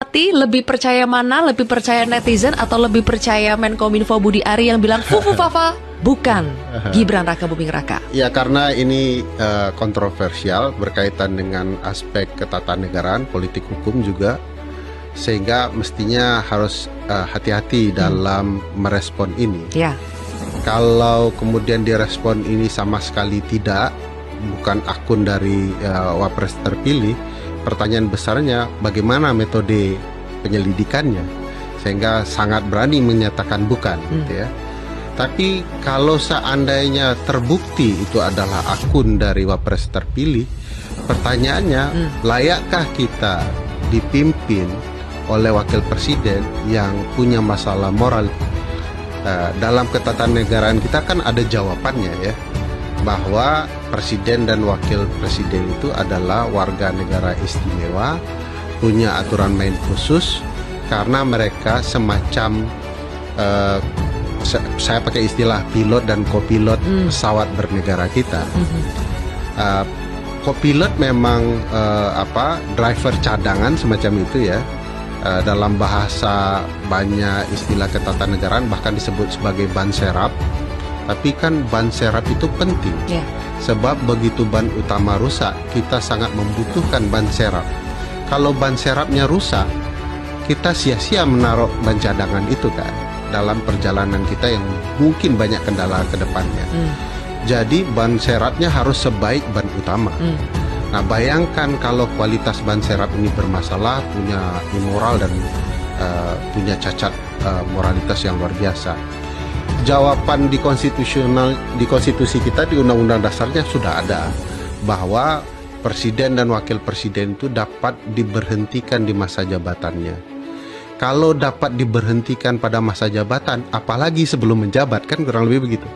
Hati lebih percaya mana? Lebih percaya netizen atau lebih percaya Menkominfo Budi Ari yang bilang fufu fafa? Bukan Gibran Raka Buming Raka. Ya karena ini uh, kontroversial berkaitan dengan aspek ketatanegaraan, politik hukum juga, sehingga mestinya harus uh, hati-hati hmm. dalam merespon ini. Ya. Kalau kemudian direspon ini sama sekali tidak, bukan akun dari uh, wapres terpilih, pertanyaan besarnya bagaimana metode penyelidikannya sehingga sangat berani menyatakan bukan hmm. gitu ya. Tapi kalau seandainya terbukti itu adalah akun dari wapres terpilih, pertanyaannya hmm. layakkah kita dipimpin oleh wakil presiden yang punya masalah moral? Uh, dalam ketatanegaraan kita kan ada jawabannya ya bahwa presiden dan wakil presiden itu adalah warga negara istimewa, punya aturan main khusus karena mereka semacam uh, saya pakai istilah pilot dan kopilot hmm. pesawat bernegara kita. Hmm. Uh, kopilot memang uh, apa driver cadangan semacam itu ya. Uh, dalam bahasa banyak istilah ketatanegaraan bahkan disebut sebagai ban serap tapi kan ban serap itu penting. Yeah. Sebab begitu ban utama rusak, kita sangat membutuhkan ban serap. Kalau ban serapnya rusak, kita sia-sia menaruh ban cadangan itu kan dalam perjalanan kita yang mungkin banyak kendala ke depannya. Mm. Jadi ban serapnya harus sebaik ban utama. Mm. Nah, bayangkan kalau kualitas ban serap ini bermasalah, punya immoral dan uh, punya cacat uh, moralitas yang luar biasa jawaban di konstitusional di konstitusi kita di undang-undang dasarnya sudah ada bahwa presiden dan wakil presiden itu dapat diberhentikan di masa jabatannya. Kalau dapat diberhentikan pada masa jabatan, apalagi sebelum menjabat kan kurang lebih begitu.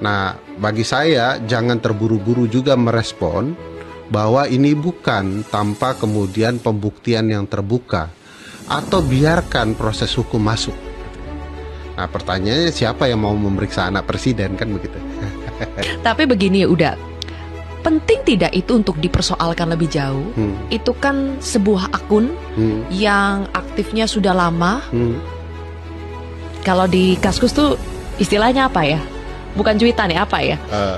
Nah, bagi saya jangan terburu-buru juga merespon bahwa ini bukan tanpa kemudian pembuktian yang terbuka atau biarkan proses hukum masuk Nah pertanyaannya siapa yang mau memeriksa anak presiden kan begitu. Tapi begini udah penting tidak itu untuk dipersoalkan lebih jauh. Hmm. Itu kan sebuah akun hmm. yang aktifnya sudah lama. Hmm. Kalau di Kaskus tuh istilahnya apa ya? Bukan cuitan ya apa ya? Uh,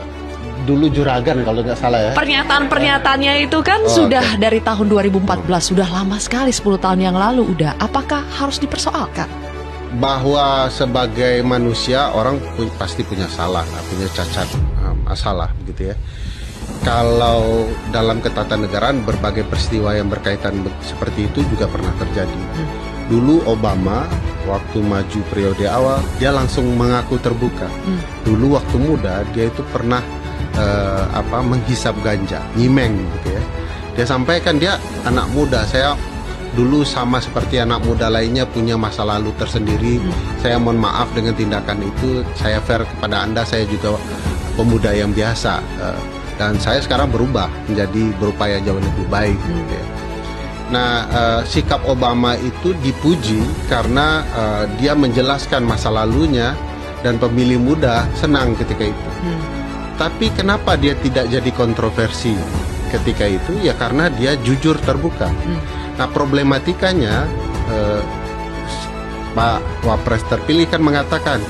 dulu juragan kalau nggak salah ya. Pernyataan-pernyataannya itu kan oh, sudah okay. dari tahun 2014, hmm. sudah lama sekali 10 tahun yang lalu udah. Apakah harus dipersoalkan? Bahwa sebagai manusia orang pu pasti punya salah, punya cacat uh, masalah begitu ya. Kalau dalam ketatanegaraan berbagai peristiwa yang berkaitan seperti itu juga pernah terjadi. Dulu Obama waktu maju periode awal dia langsung mengaku terbuka. Hmm. Dulu waktu muda dia itu pernah uh, apa menghisap ganja, nyimeng gitu ya. Dia sampaikan dia anak muda, saya dulu sama seperti anak muda lainnya punya masa lalu tersendiri. Hmm. Saya mohon maaf dengan tindakan itu. Saya fair kepada Anda, saya juga pemuda yang biasa. Uh, dan saya sekarang berubah menjadi berupaya jauh lebih baik. Hmm. Gitu ya. Nah, uh, sikap Obama itu dipuji karena uh, dia menjelaskan masa lalunya dan pemilih muda senang ketika itu. Hmm. Tapi kenapa dia tidak jadi kontroversi ketika itu? Ya karena dia jujur terbuka. Hmm Nah problematikanya eh, Pak Wapres terpilih kan mengatakan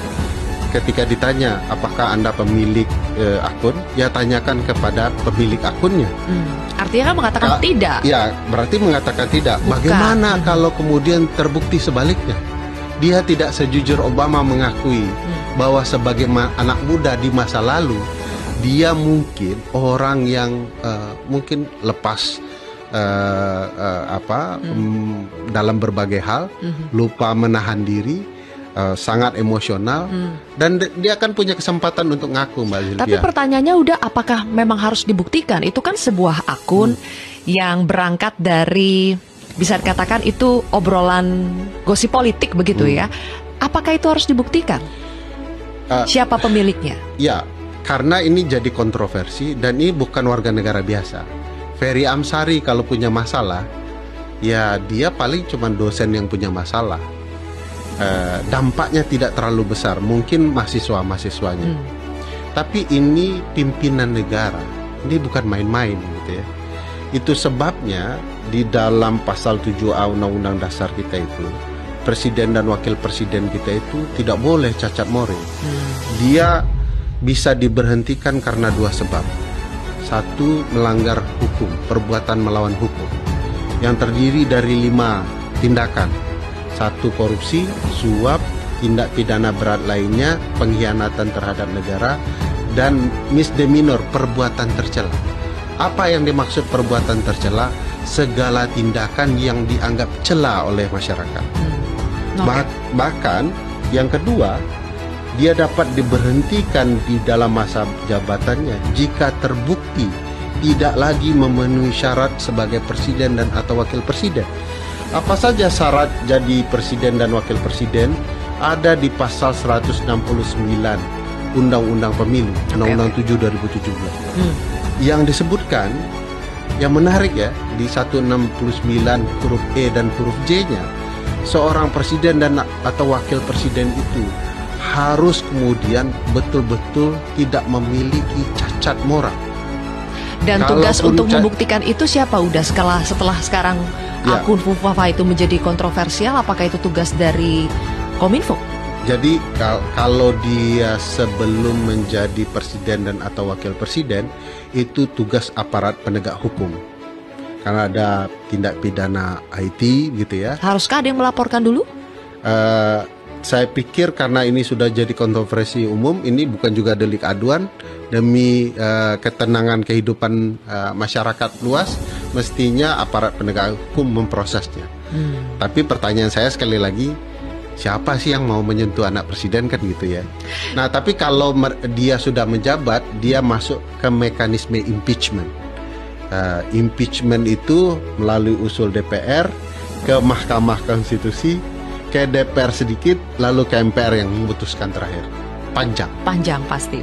ketika ditanya apakah anda pemilik eh, akun, ya tanyakan kepada pemilik akunnya. Hmm. Artinya kan mengatakan Ka tidak. Ya berarti mengatakan tidak. Bukan. Bagaimana hmm. kalau kemudian terbukti sebaliknya? Dia tidak sejujur Obama mengakui hmm. bahwa sebagai anak muda di masa lalu dia mungkin orang yang uh, mungkin lepas uh, uh, apa hmm. um, dalam berbagai hal, hmm. lupa menahan diri, uh, sangat emosional hmm. dan dia akan punya kesempatan untuk ngaku Mbak Zilvia. Tapi pertanyaannya udah apakah memang harus dibuktikan? Itu kan sebuah akun hmm. yang berangkat dari bisa dikatakan itu obrolan gosip politik begitu hmm. ya. Apakah itu harus dibuktikan? Uh, Siapa pemiliknya? Ya, karena ini jadi kontroversi dan ini bukan warga negara biasa Ferry Amsari kalau punya masalah, ya dia paling cuma dosen yang punya masalah. E, dampaknya tidak terlalu besar, mungkin mahasiswa-mahasiswanya. Hmm. Tapi ini pimpinan negara, ini bukan main-main gitu ya. Itu sebabnya di dalam pasal 7A Undang-Undang Dasar kita itu presiden dan wakil presiden kita itu tidak boleh cacat moral. Hmm. Dia bisa diberhentikan karena dua sebab. Satu, melanggar hukum, perbuatan melawan hukum. Yang terdiri dari lima tindakan. Satu, korupsi, suap, tindak pidana berat lainnya, pengkhianatan terhadap negara, dan misdemeanor, perbuatan tercela. Apa yang dimaksud perbuatan tercela? Segala tindakan yang dianggap cela oleh masyarakat. Hmm. Bah bahkan yang kedua, dia dapat diberhentikan di dalam masa jabatannya jika terbukti tidak lagi memenuhi syarat sebagai presiden dan atau wakil presiden. Apa saja syarat jadi presiden dan wakil presiden ada di pasal 169 Undang-Undang Pemilu, Undang-Undang okay. 7 2017. Hmm. Yang disebutkan yang menarik ya di 169 huruf E dan huruf J-nya seorang presiden dan atau wakil presiden itu harus kemudian betul-betul tidak memiliki cacat moral. Dan Kalaupun tugas untuk membuktikan itu siapa udah setelah setelah sekarang ya. akun Fufafa itu menjadi kontroversial apakah itu tugas dari Kominfo? Jadi kalau dia sebelum menjadi presiden dan atau wakil presiden itu tugas aparat penegak hukum karena ada tindak pidana IT gitu ya. Haruskah ada yang melaporkan dulu? Uh, saya pikir karena ini sudah jadi kontroversi umum, ini bukan juga delik aduan demi uh, ketenangan kehidupan uh, masyarakat luas, mestinya aparat penegak hukum memprosesnya. Hmm. Tapi pertanyaan saya sekali lagi, siapa sih yang mau menyentuh anak presiden kan gitu ya. Nah, tapi kalau dia sudah menjabat, dia masuk ke mekanisme impeachment uh, impeachment itu melalui usul DPR ke Mahkamah Konstitusi ke DPR sedikit lalu ke MPR yang memutuskan terakhir. Panjang. Panjang pasti